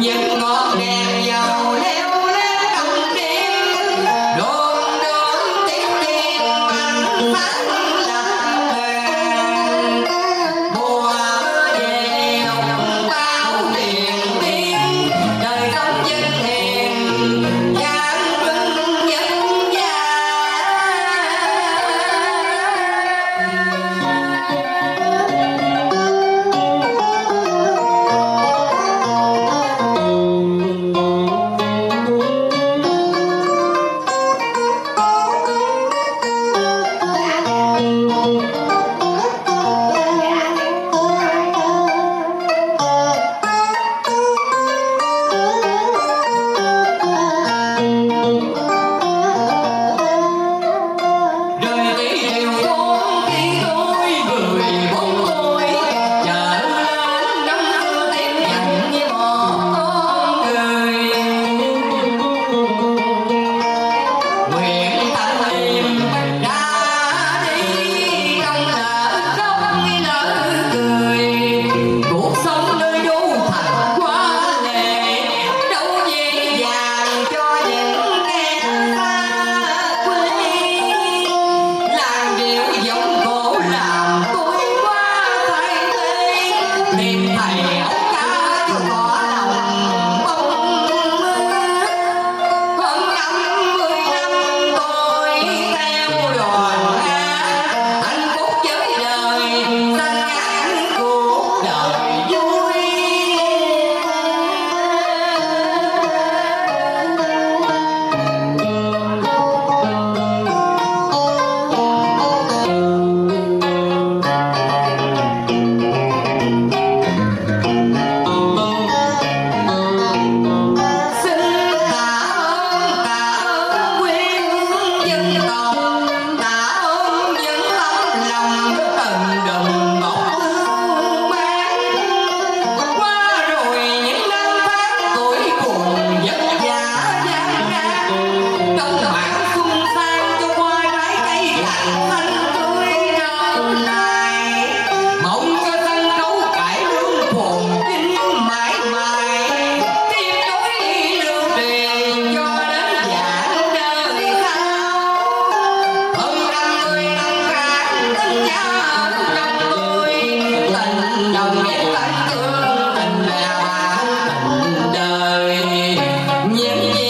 những ngọn đèn yeah.